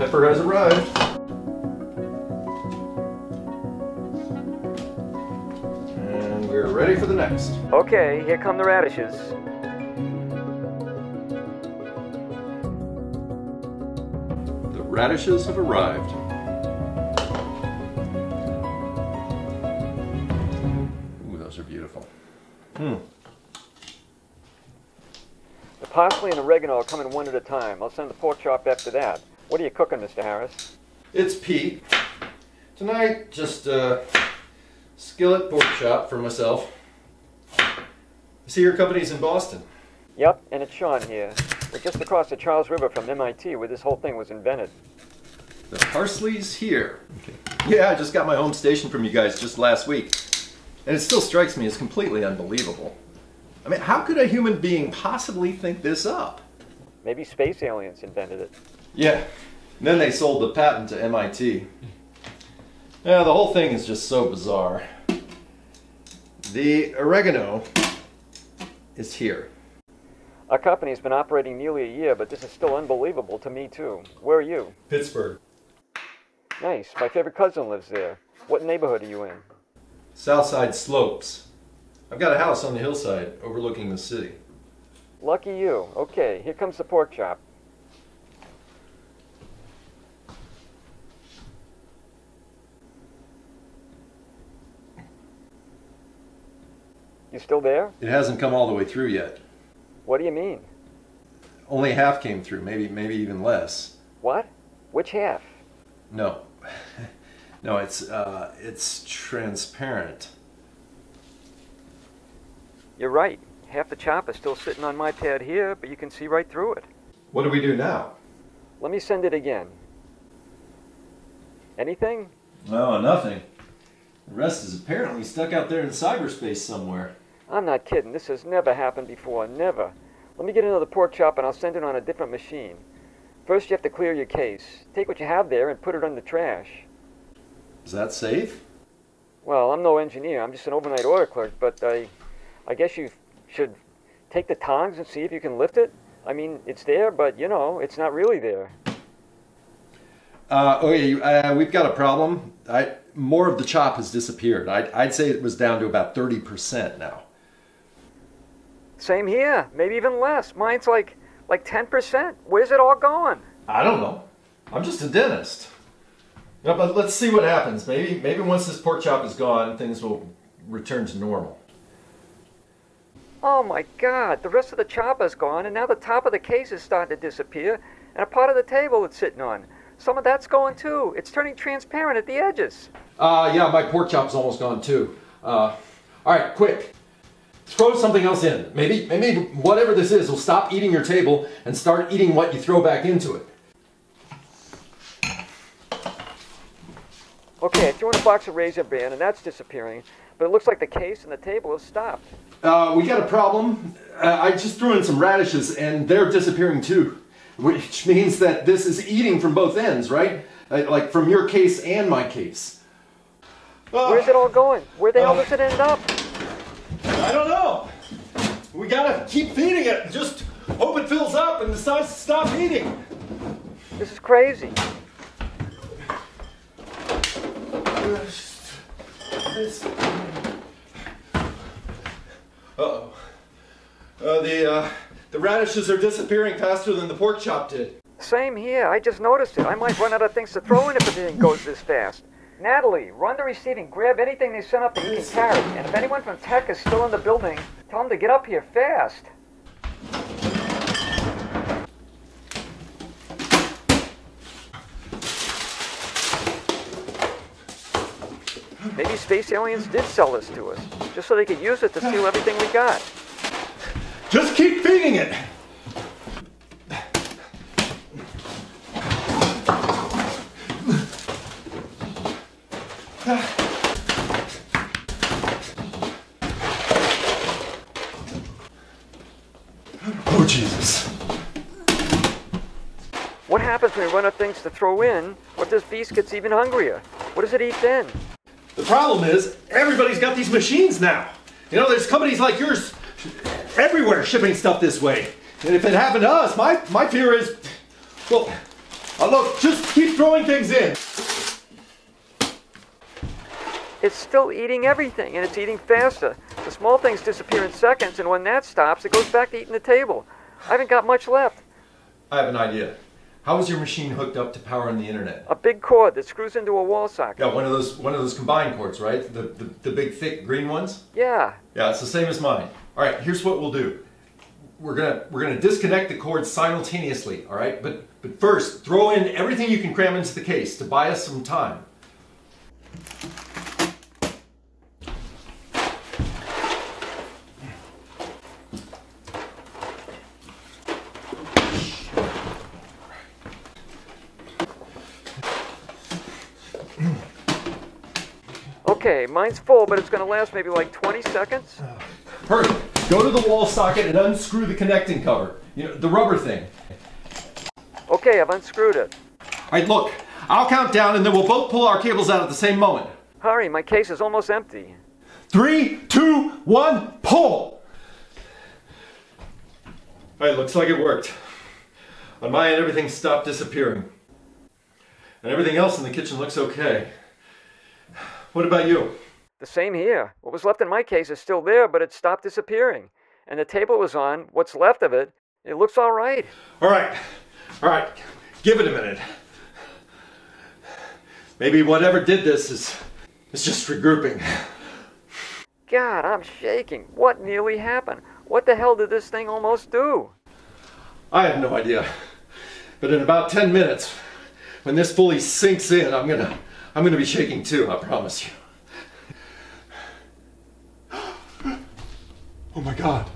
Pepper has arrived. And we're ready for the next. Okay, here come the radishes. The radishes have arrived. Ooh, those are beautiful. Hmm. The parsley and oregano are coming one at a time. I'll send the pork chop after that. What are you cooking, Mr. Harris? It's Pete. Tonight, just uh, skillet pork chop for myself. I see your company's in Boston. Yep, and it's Sean here. We're just across the Charles River from MIT where this whole thing was invented. The parsley's here. Yeah, I just got my home station from you guys just last week. And it still strikes me as completely unbelievable. I mean, how could a human being possibly think this up? Maybe space aliens invented it. Yeah. And then they sold the patent to MIT. Yeah, the whole thing is just so bizarre. The oregano is here. Our company's been operating nearly a year, but this is still unbelievable to me, too. Where are you? Pittsburgh. Nice. My favorite cousin lives there. What neighborhood are you in? Southside Slopes. I've got a house on the hillside overlooking the city. Lucky you. Okay, here comes the pork chop. You still there? It hasn't come all the way through yet. What do you mean? Only half came through, maybe maybe even less. What? Which half? No. no, it's uh it's transparent. You're right. Half the chop is still sitting on my pad here, but you can see right through it. What do we do now? Let me send it again. Anything? No, nothing. The rest is apparently stuck out there in cyberspace somewhere. I'm not kidding. This has never happened before. Never. Let me get another pork chop and I'll send it on a different machine. First, you have to clear your case. Take what you have there and put it on the trash. Is that safe? Well, I'm no engineer. I'm just an overnight order clerk, but I, I guess you should take the tongs and see if you can lift it. I mean, it's there, but you know, it's not really there. Uh, okay, uh, we've got a problem. I, more of the chop has disappeared. I'd, I'd say it was down to about 30% now. Same here. Maybe even less. Mine's like like 10%. Where's it all going? I don't know. I'm just a dentist. No, but let's see what happens. Maybe maybe once this pork chop is gone, things will return to normal. Oh my god, the rest of the chop is gone, and now the top of the case is starting to disappear, and a part of the table it's sitting on. Some of that's going too. It's turning transparent at the edges. Uh, yeah, my pork chop's almost gone too. Uh, all right, quick. Throw something else in. Maybe, maybe whatever this is will stop eating your table and start eating what you throw back into it. Okay, I threw in a box of Raisin Bran, and that's disappearing, but it looks like the case and the table have stopped. Uh, we got a problem. Uh, I just threw in some radishes and they're disappearing too. Which means that this is eating from both ends, right? Uh, like from your case and my case. Uh, Where's it all going? Where the hell does it end up? I don't know. We gotta keep feeding it. Just hope it fills up and decides to stop eating. This is crazy. Uh-oh. Uh, the, uh, the radishes are disappearing faster than the pork chop did. Same here. I just noticed it. I might run out of things to throw in if everything goes this fast. Natalie, run to receiving. Grab anything they sent up that you can carry. And if anyone from tech is still in the building, tell them to get up here fast. Maybe space aliens did sell this to us, just so they could use it to steal everything we got. Just keep feeding it. What happens when we run out of things to throw in? What this beast gets even hungrier? What does it eat then? The problem is, everybody's got these machines now. You know, there's companies like yours everywhere shipping stuff this way. And if it happened to us, my, my fear is, well, Uh, look, just keep throwing things in. It's still eating everything, and it's eating faster. The small things disappear in seconds, and when that stops, it goes back to eating the table. I haven't got much left. I have an idea. How is your machine hooked up to power powering the internet? A big cord that screws into a wall socket. Yeah, one of those one of those combined cords, right? The, the the big thick green ones. Yeah. Yeah, it's the same as mine. All right, here's what we'll do. We're gonna we're gonna disconnect the cords simultaneously. All right, but but first throw in everything you can cram into the case to buy us some time. Okay, mine's full, but it's gonna last maybe like 20 seconds. Hurry! Go to the wall socket and unscrew the connecting cover. You know, the rubber thing. Okay, I've unscrewed it. All right, look. I'll count down and then we'll both pull our cables out at the same moment. Hurry, my case is almost empty. Three, two, one, pull! All right, looks like it worked. On my end, everything stopped disappearing. And everything else in the kitchen looks okay. What about you? The same here. What was left in my case is still there, but it stopped disappearing. And the table was on, what's left of it, it looks all right. All right, all right, give it a minute. Maybe whatever did this is, is just regrouping. God, I'm shaking. What nearly happened? What the hell did this thing almost do? I have no idea. But in about 10 minutes, when this fully sinks in, I'm gonna, I'm gonna be shaking too, I promise you. Oh my God.